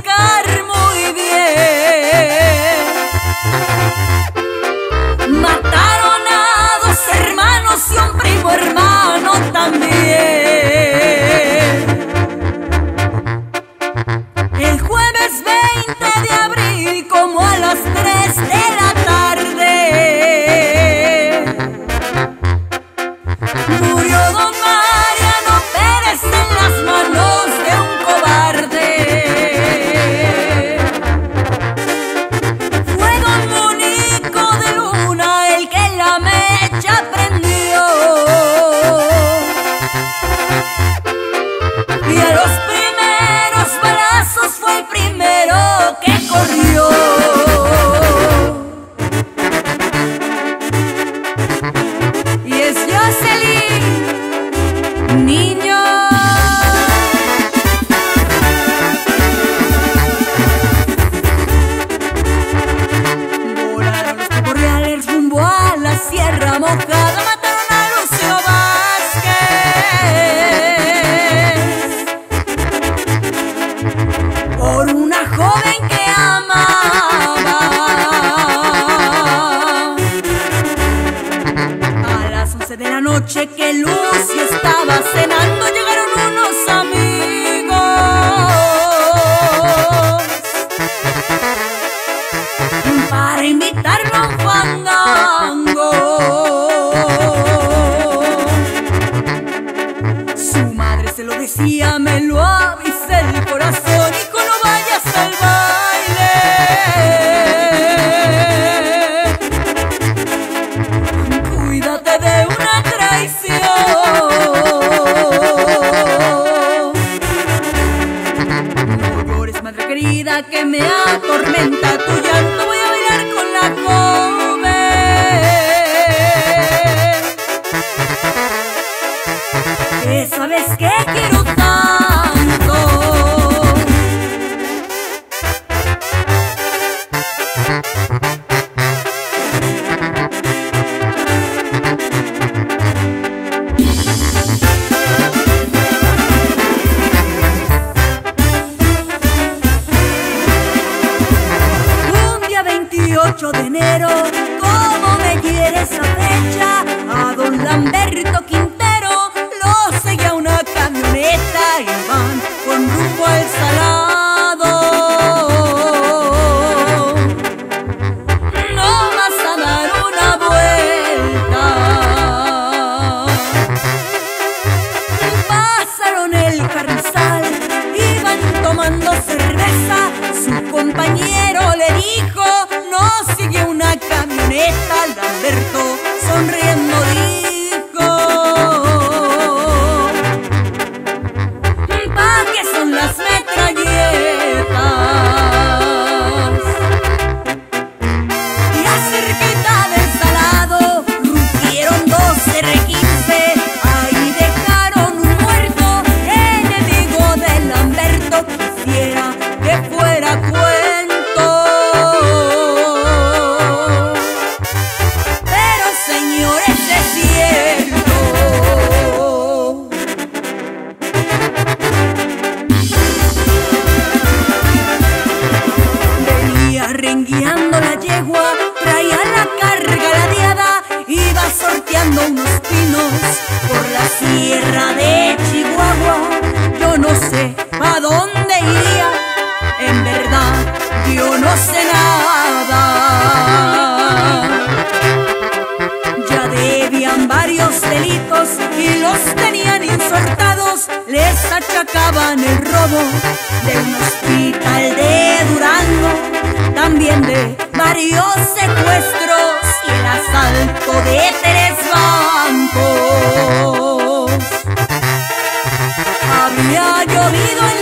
buscarme. Niño de la noche que Lucy estaba cenando, llegaron unos amigos para invitarme a fandango. Su madre se lo decía, me lo avisa el corazón. De enero, ¿cómo me quiere esa fecha? Una camioneta. Lamberto Venía rengueando la yegua, traía la carga ladeada, iba sorteando unos pinos por la sierra de Chihuahua. Yo no sé a dónde iría, en verdad yo no sé nada. Ya debían varios delitos y los tenían insortados, les achacaban el robo de una tiene varios secuestros y el asalto de tres bancos. Había llovido en